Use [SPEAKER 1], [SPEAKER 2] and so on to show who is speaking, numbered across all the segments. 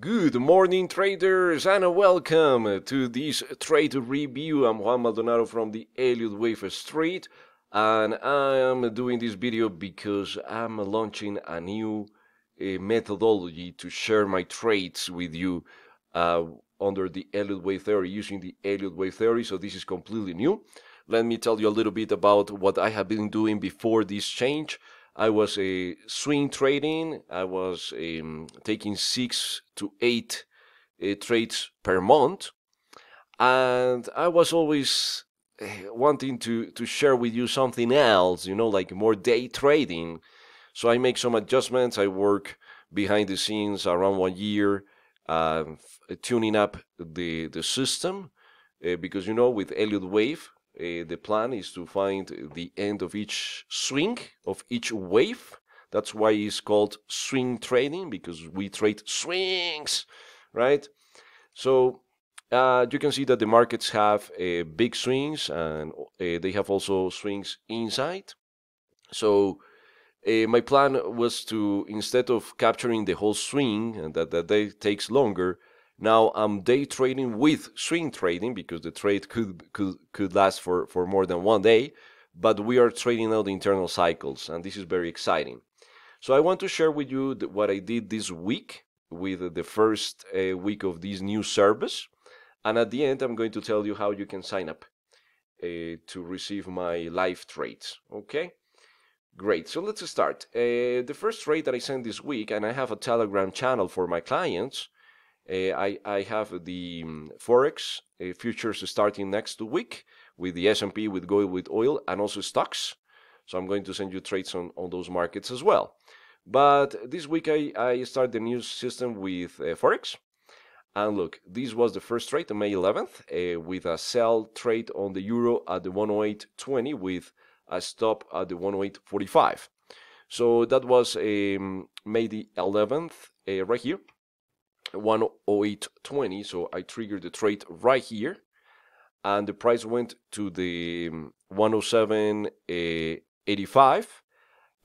[SPEAKER 1] Good morning, traders, and welcome to this trade review. I'm Juan Maldonado from the Elliott Wave Street, and I am doing this video because I'm launching a new uh, methodology to share my trades with you uh, under the Elliott Wave theory, using the Elliott Wave theory. So this is completely new. Let me tell you a little bit about what I have been doing before this change. I was a uh, swing trading. I was um, taking six to eight uh, trades per month, and I was always uh, wanting to to share with you something else. You know, like more day trading. So I make some adjustments. I work behind the scenes around one year, uh, tuning up the the system uh, because you know with Elliott Wave uh, the plan is to find the end of each swing of each wave. That's why it's called swing trading because we trade swings, right? So uh, you can see that the markets have uh, big swings and uh, they have also swings inside. So uh, my plan was to instead of capturing the whole swing and that that takes longer, now I'm day trading with swing trading because the trade could could could last for for more than one day, but we are trading out the internal cycles, and this is very exciting. So I want to share with you what I did this week with the first uh, week of this new service, and at the end I'm going to tell you how you can sign up uh, to receive my live trades. Okay. Great. So let's start. Uh, the first trade that I sent this week, and I have a Telegram channel for my clients I, I have the um, forex uh, futures starting next week with the S&P, with gold, with oil, and also stocks. So I'm going to send you trades on, on those markets as well. But this week I, I start the new system with uh, forex. And look, this was the first trade on May 11th uh, with a sell trade on the euro at the 108.20 with a stop at the 108.45. So that was um, May the 11th uh, right here. 108.20 so I triggered the trade right here. And the price went to the um, 107.85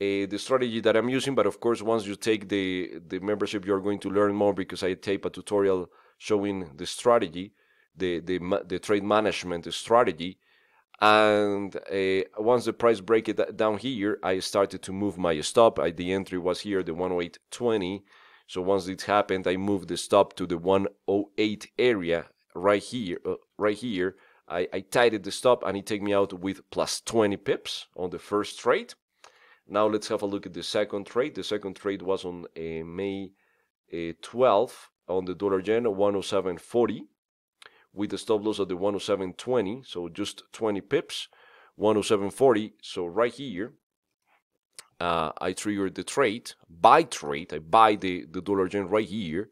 [SPEAKER 1] uh, the strategy that I'm using but of course once you take the the membership you're going to learn more because I tape a tutorial showing the strategy the the, the trade management strategy. And uh, once the price break it down here I started to move my stop. I, the entry was here the 108.20 so once it happened, I moved the stop to the 108 area right here. Uh, right here, I, I tightened the stop and it take me out with plus 20 pips on the first trade. Now let's have a look at the second trade. The second trade was on uh, May uh, 12 on the dollar yen 107.40 with the stop loss at the 107.20, so just 20 pips. 107.40, so right here, uh, I trigger the trade, buy trade, I buy the, the dollar yen right here,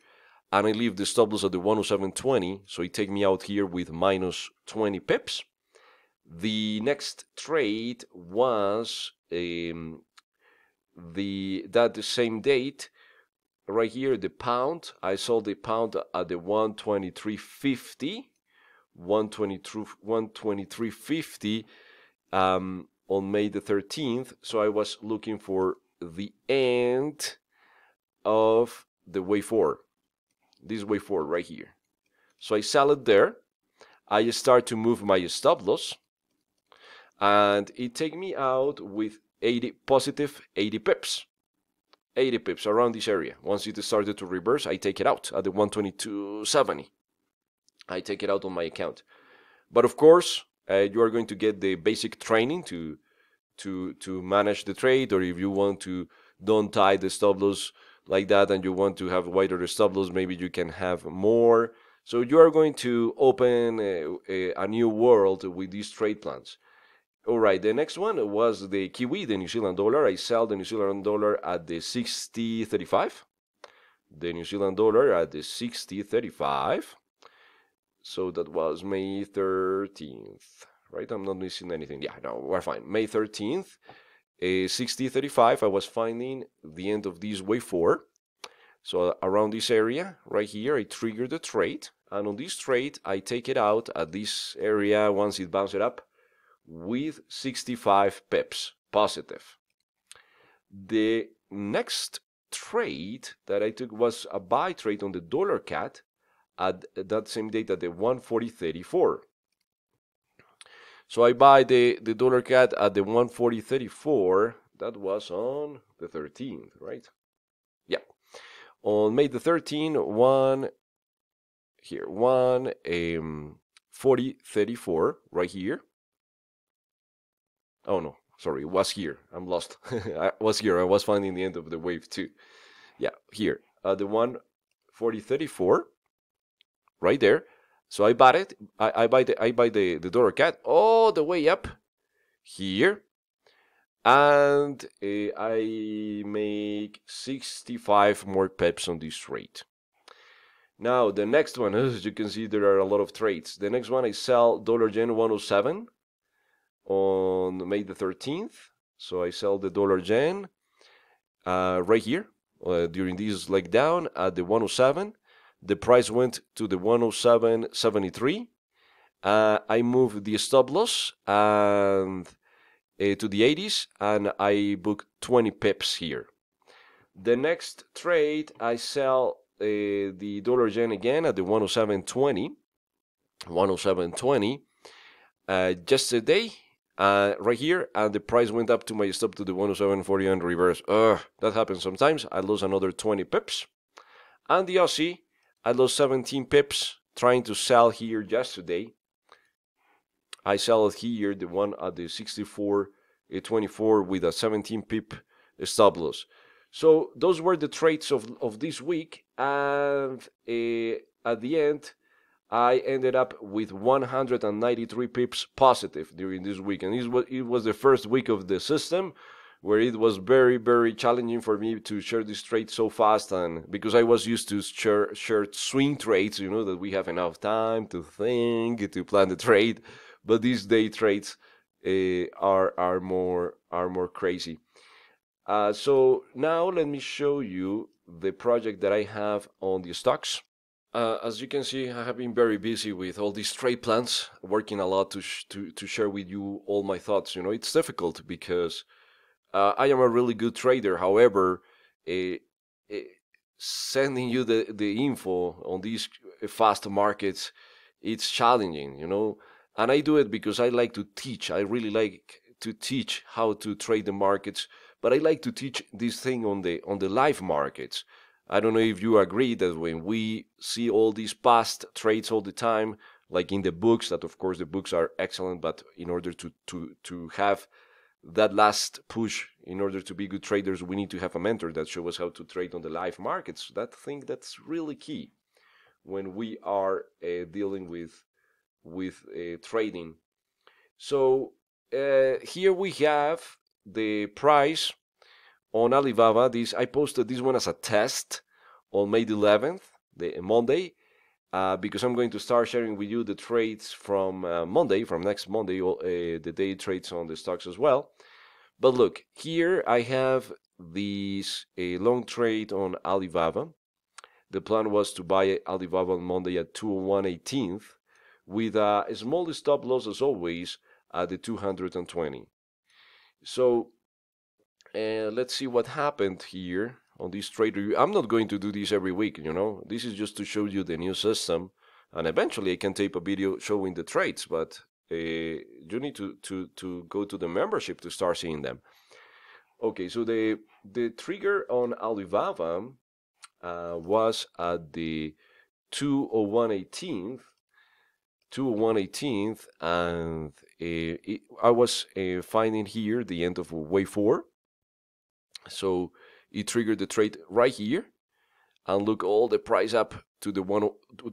[SPEAKER 1] and I leave the stop loss at the 107.20, so it take me out here with minus 20 pips. The next trade was um, the that the same date right here the pound I sold the pound at the 123.50 123 123.50 um, on May the 13th. So I was looking for the end of the wave four, this wave four right here. So I sell it there. I start to move my stop loss and it take me out with 80 positive 80 pips 80 pips around this area once it started to reverse i take it out at the 122.70 i take it out on my account but of course Uh, you are going to get the basic training to to to manage the trade or if you want to don't tie the stop loss like that and you want to have wider stop loss maybe you can have more. So you are going to open a, a, a new world with these trade plans. All right the next one was the kiwi the new zealand dollar. I sell the new zealand dollar at the 60.35 the new zealand dollar at the 60.35 so that was May 13th, right? I'm not missing anything. Yeah, no, we're fine. May 13th, a eh, 6035, I was finding the end of this wave 4. So around this area, right here, I trigger the trade. And on this trade, I take it out at this area once it bounces up with 65 pips positive. The next trade that I took was a buy trade on the dollar CAD at that same date at the 140.34. So I buy the, the dollar CAD at the 140.34. That was on the 13th, right? Yeah. On May the 13th, one here, one um 40.34 right here. Oh no, sorry, it was here. I'm lost. I was here. I was finding the end of the wave two. Yeah, here. Uh, the one 40.34 right there. So I bought it. I, I buy the I buy the, the dollar CAD all the way up here. And uh, I make 65 more pips on this trade. Now the next one, as you can see, there are a lot of trades. The next one I sell dollar yen 107 on May the 13th. So I sell the dollar yen uh, right here uh, during this leg down at the 107 the price went to the 107.73. Uh, I moved the stop loss and uh, to the 80s, and I booked 20 pips here. The next trade, I sell uh, the dollar yen again at the 107.20, 107.20 uh, yesterday, uh, right here, and the price went up to my stop to the 107.40 and reverse. Ugh, that happens sometimes. I lose another 20 pips. And the Aussie I lost 17 pips trying to sell here yesterday. I sell it here, the one at the 64 a 24 with a 17 pip stop loss. So those were the trades of, of this week, and uh, at the end, I ended up with 193 pips positive during this week, and it was, it was the first week of the system where it was very very challenging for me to share this trade so fast and because i was used to share share swing trades you know that we have enough time to think to plan the trade. But these day trades uh, are are more are more crazy. Uh, so now let me show you the project that i have on the stocks. Uh, as you can see, I have been very busy with all these trade plans, working a lot to, to to share with you all my thoughts. You know, it's difficult because uh, I am a really good trader. However, uh, uh, sending you the, the info on these fast markets, it's challenging, you know. And I do it because I like to teach. I really like to teach how to trade the markets, but I like to teach this thing on the on the live markets. I don't know if you agree that when we see all these past trades all the time, like in the books, that of course the books are excellent, but in order to to to have that last push in order to be good traders we need to have a mentor that shows us how to trade on the live markets. That thing that's really key when we are uh, dealing with with uh, trading. So uh, here we have the price on alibaba. This i posted this one as a test on may 11th the monday uh, because I'm going to start sharing with you the trades from uh, Monday, from next Monday, uh, the day trades on the stocks as well. But look, here I have this a long trade on Alibaba. The plan was to buy Alibaba on Monday at 201.18th with a small stop loss as always at the 220. So uh, let's see what happened here on this trade review. I'm not going to do this every week, you know. This is just to show you the new system, and eventually I can tape a video showing the trades. But uh, you need to to to go to the membership to start seeing them. Okay, so the the trigger on Alibaba uh, was at the 20118th 20118th and uh, it, I was uh, finding here the end of wave 4 so it triggered the trade right here and look all the price up to the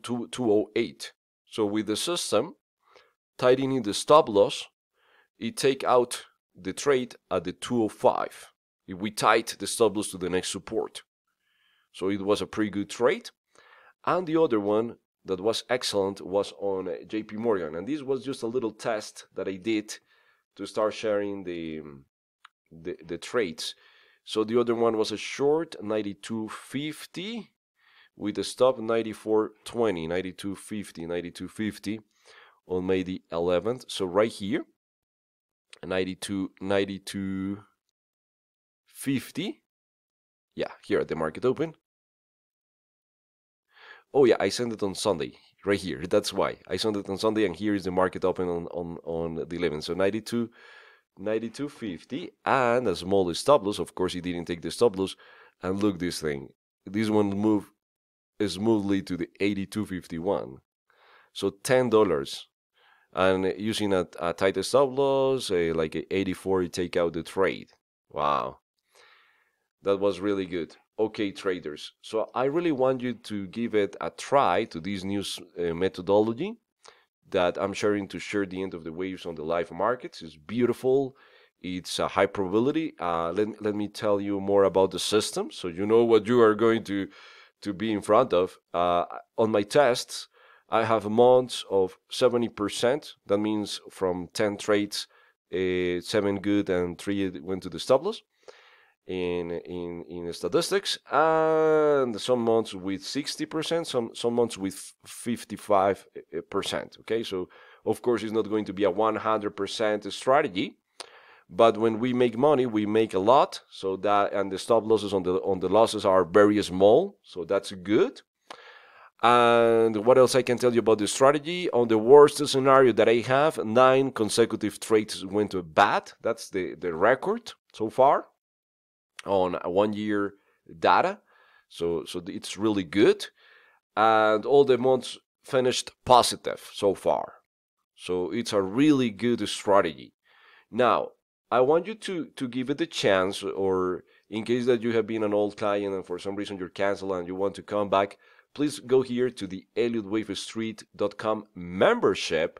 [SPEAKER 1] 208 so with the system tightening the stop loss it take out the trade at the 205 if we tight the stop loss to the next support. So it was a pretty good trade. And the other one that was excellent was on JP Morgan. And this was just a little test that I did to start sharing the the, the trades so the other one was a short 92.50 with a stop 94.20, 92.50, 92.50 on May the 11th. So right here, 92, 92.50 Yeah, here at the market open. Oh yeah, I sent it on Sunday, right here. That's why I sent it on Sunday, and here is the market open on on on the 11th. So 92, 92.50, and a small stop loss. Of course, he didn't take the stop loss. And look this thing. This one moved smoothly to the 82.51. So ten dollars and using a, a tight stop loss, a, like a 84, you take out the trade. Wow, that was really good. Okay, traders. So I really want you to give it a try to this new uh, methodology that I'm sharing to share the end of the waves on the live markets. It's beautiful. It's a high probability. Uh, let, let me tell you more about the system so you know what you are going to to be in front of. Uh, on my tests, I have months of 70%. That means from 10 trades, uh, seven good and three went to the stop loss in in in statistics, and some months with 60%, some some months with 55%. Okay, so of course it's not going to be a 100% strategy, but when we make money, we make a lot. So that and the stop losses on the on the losses are very small, so that's good. And what else I can tell you about the strategy? On the worst scenario that I have, nine consecutive trades went to bad. That's the, the record so far on one year data. So, so it's really good. And all the months finished positive so far. So it's a really good strategy. Now, I want you to, to give it a chance, or in case that you have been an old client and for some reason you're canceled and you want to come back, please go here to the ElliottWaveStreet.com membership.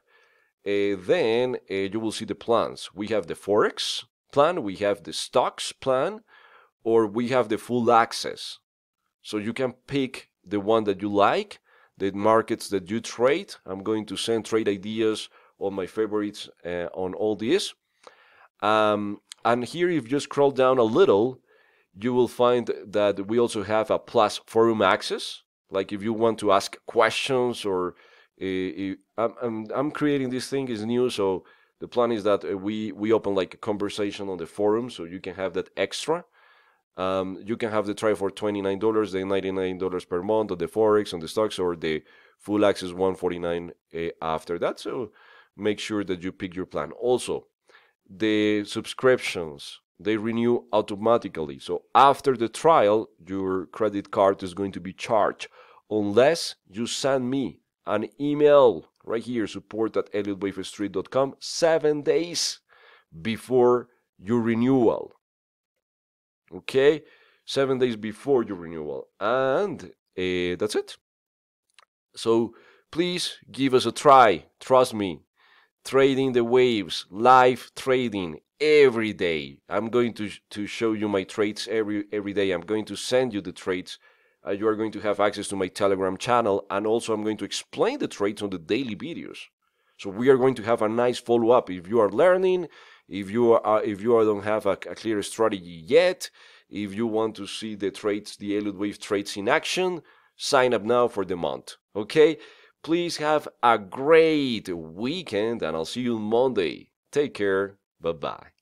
[SPEAKER 1] Uh, then uh, you will see the plans. We have the Forex plan, we have the stocks plan, or we have the full access. So you can pick the one that you like, the markets that you trade. I'm going to send trade ideas on my favorites uh, on all these. Um, and here, if you scroll down a little, you will find that we also have a plus forum access like if you want to ask questions or I'm, I'm, I'm creating this thing is new so the plan is that uh, we we open like a conversation on the forum so you can have that extra um, you can have the try for $29 the $99 per month on the forex on the stocks or the full access 149 uh, after that so make sure that you pick your plan also the subscriptions they renew automatically. So after the trial, your credit card is going to be charged unless you send me an email right here, support at elliottwavestreet.com, seven days before your renewal. Okay? Seven days before your renewal. And uh, that's it. So please give us a try. Trust me. Trading the waves, live trading every day. I'm going to to show you my trades every every day. I'm going to send you the trades. Uh, you are going to have access to my Telegram channel, and also I'm going to explain the trades on the daily videos. So we are going to have a nice follow up. If you are learning, if you are uh, if you don't have a, a clear strategy yet, if you want to see the trades, the Elliott Wave trades in action, sign up now for the month. Okay. Please have a great weekend, and I'll see you Monday. Take care. Bye bye.